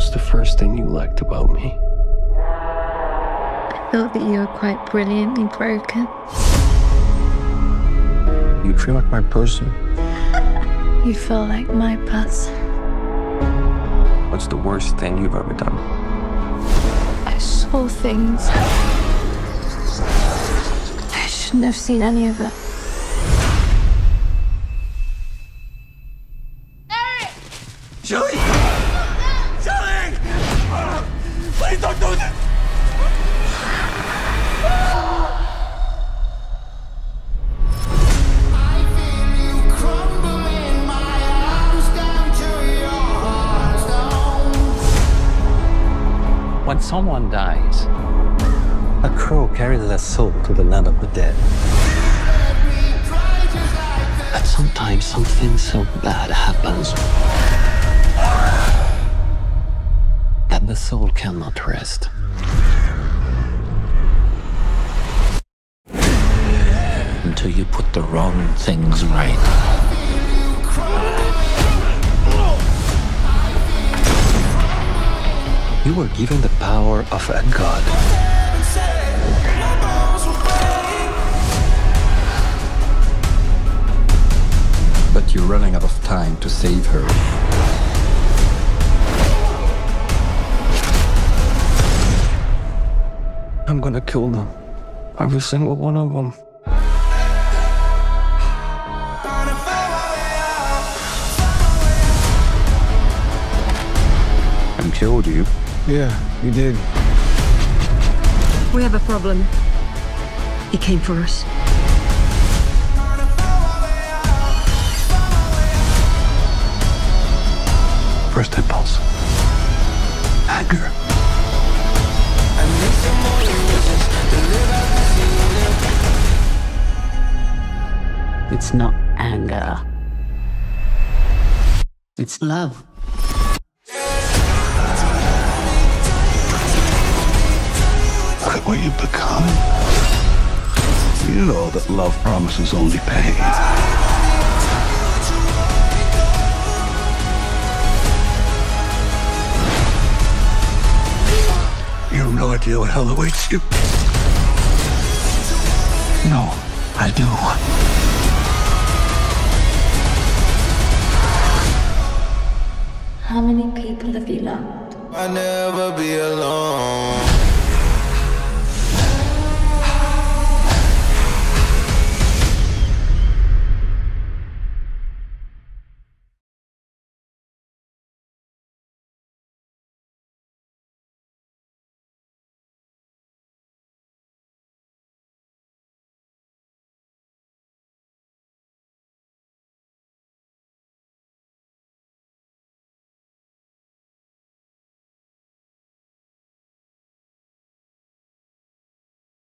What's the first thing you liked about me? I thought that you were quite brilliantly broken. You feel like my person. You feel like my person. What's the worst thing you've ever done? I saw things. I shouldn't have seen any of it. Please don't do this! When someone dies, A crow carries their soul to the land of the dead. but sometimes something so bad happens the soul cannot rest. Until you put the wrong things right. You were given the power of a god. But you're running out of time to save her. I'm gonna kill them. Every single one of them. And killed you. Yeah, you did. We have a problem. He came for us. First impulse. Anger. It's not anger. It's love. Look at what you've become. You know that love promises only pain. You have no idea what hell awaits you. No, I do. How many people have you loved? I'll never be alone.